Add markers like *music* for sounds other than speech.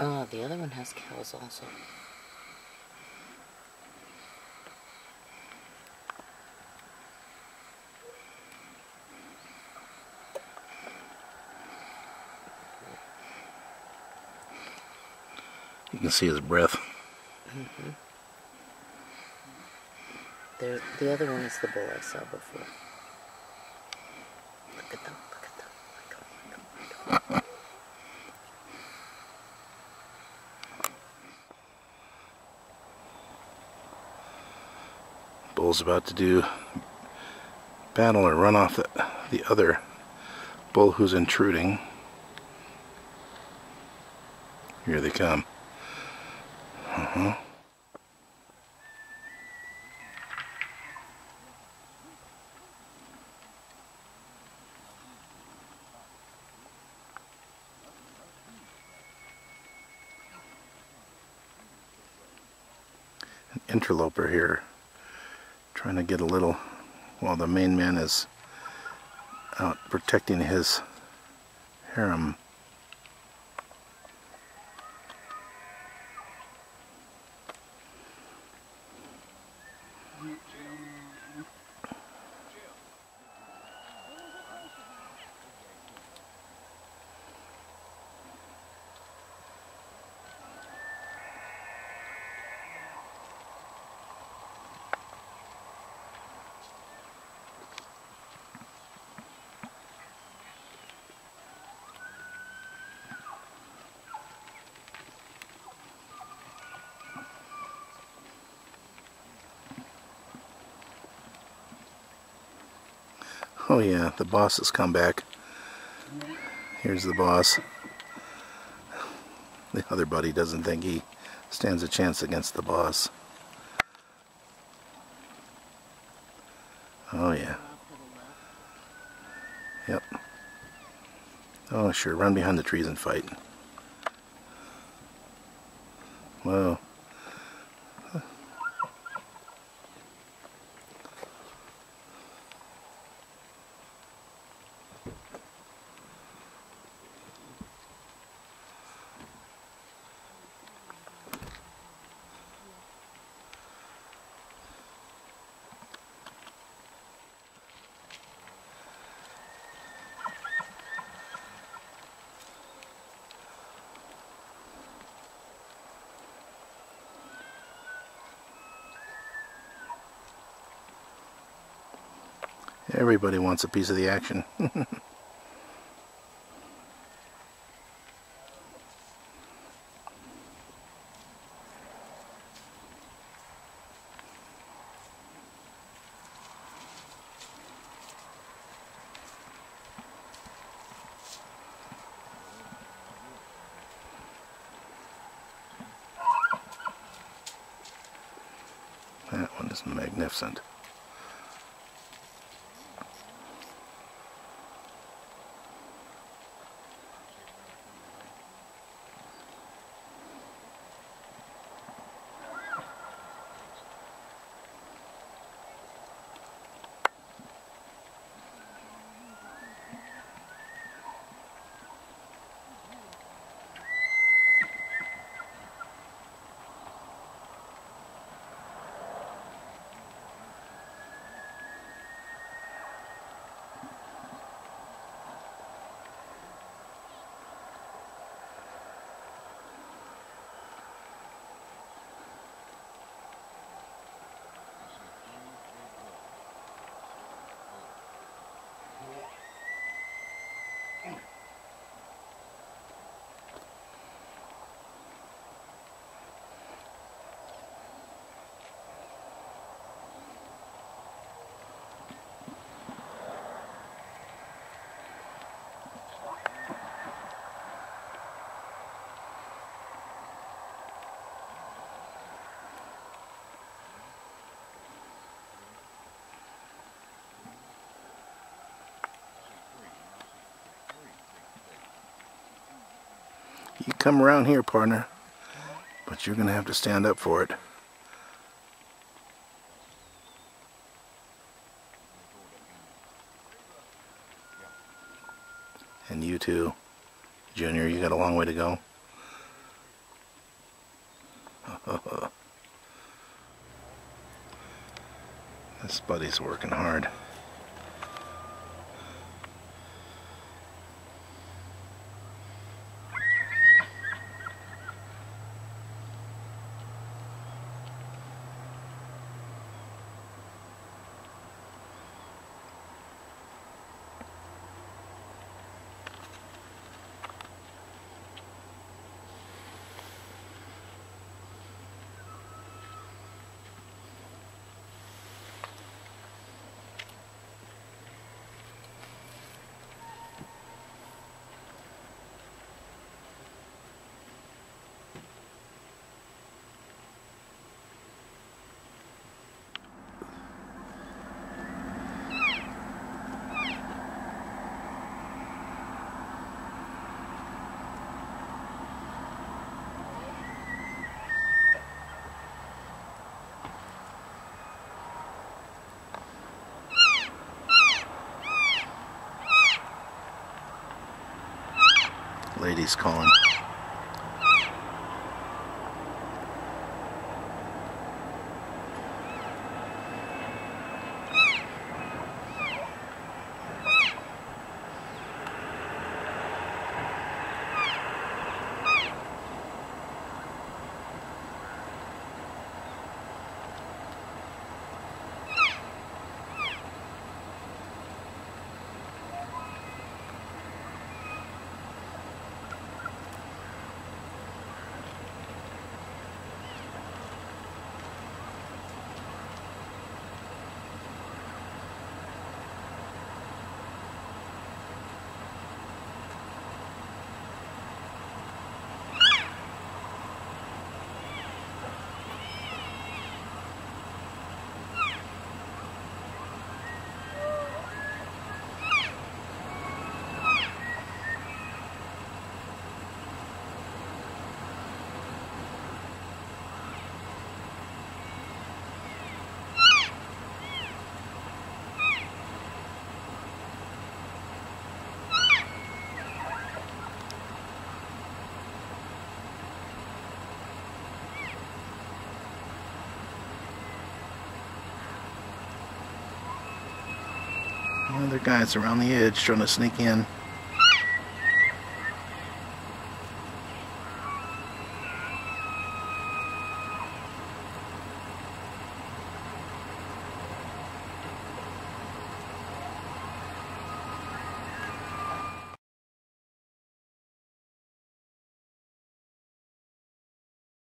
Uh, the other one has cows also. You can see his breath. There, the other one is the bull I saw before. Look at them, look at them. Look at them, look at them, look at them. Bull's about to do battle or run off the, the other bull who's intruding. Here they come. Uh-huh. An interloper here trying to get a little while the main man is out protecting his harem. Oh yeah, the boss has come back. Here's the boss. The other buddy doesn't think he stands a chance against the boss. Oh yeah. Yep. Oh sure, run behind the trees and fight. Whoa. Everybody wants a piece of the action. *laughs* that one is magnificent. You come around here, partner. But you're going to have to stand up for it. And you too, Junior, you got a long way to go. *laughs* this buddy's working hard. Lady's calling. Other guys around the edge trying to sneak in.